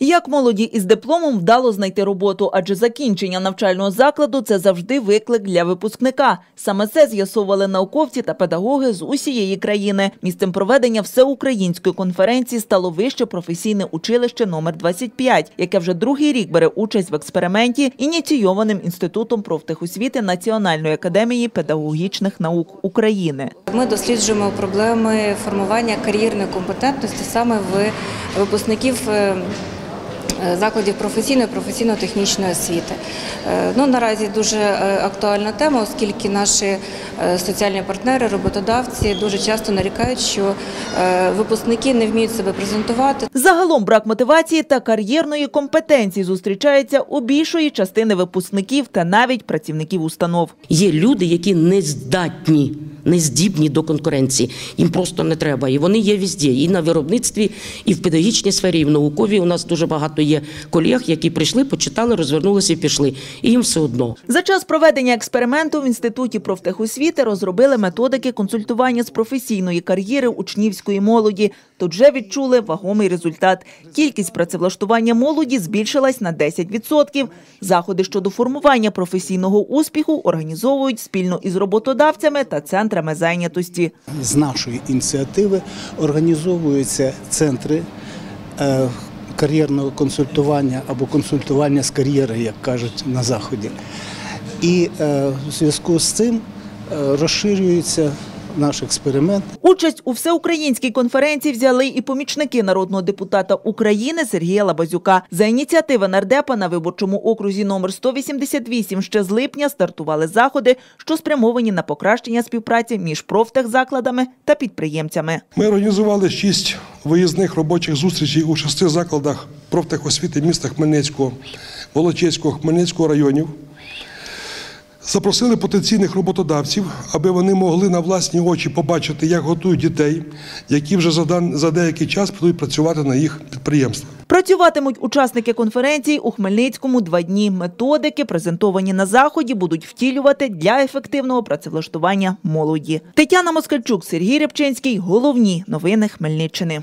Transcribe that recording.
Як молоді із дипломом вдало знайти роботу, адже закінчення навчального закладу це завжди виклик для випускника. Саме це з'ясовували науковці та педагоги з усієї країни. Місцем проведення всеукраїнської конференції стало вище професійне училище номер 25 яке вже другий рік бере участь в експерименті, ініційованим інститутом профтехосвіти Національної академії педагогічних наук України. Ми досліджуємо проблеми формування кар'єрної компетентності саме в випускників е, закладів професійної професійно-технічної освіти. Е, Ну, наразі дуже е, актуальна тема, оскільки наші е, соціальні партнери, роботодавці дуже часто нарікають, що е, випускники не вміють себе презентувати, Загалом брак мотивації та кар'єрної компетенції зустрічається у більшої частини випускників та навіть працівників установ. Є люди, які не здатні, не здібні до конкуренції. Їм просто не треба. І вони є везде, і на виробництві, і в педагогічній сфері, і в науковій. У нас дуже багато є колег, які прийшли, почитали, розвернулися і пішли. І їм все одно. За час проведення експерименту в інституті профтехосвіти розробили методики консультування з професійної кар'єри учнівської молоді. Тут вже відчули вагомий результат. Кількість працевлаштування молоді збільшилась на 10%. Заходи щодо формування професійного успіху організовують спільно із роботодавцями та центрами зайнятості. з нашої ініціативи організовуються центри е, кар'єрного консультування або консультування з кар'єри, як кажуть на заході. І е, в зв'язку з цим е, розширюється наш експеримент Участь у всеукраїнській конференції взяли і помічники народного депутата України Сергія Лабазюка. За ініціативи нардепа на виборчому окрузі номер 188 ще з липня стартували заходи, що спрямовані на покращення співпраці між профтехзакладами та підприємцями. Ми організували шість виїзних робочих зустрічей у шести закладах профтехосвіти міста Хмельницького, Волочиського, Хмельницького районів. Запросили потенційних роботодавців, аби вони могли на власні очі побачити, як готують дітей, які вже за дан- за деякий час будуть працювати на їх підприємствах. Працюватимуть учасники конференції у Хмельницькому два дні. Методики, презентовані на заході, будуть втілювати для ефективного працевлаштування молоді. Тетяна Москальчук, Сергій Рябчинський. Головні новини Хмельниччини.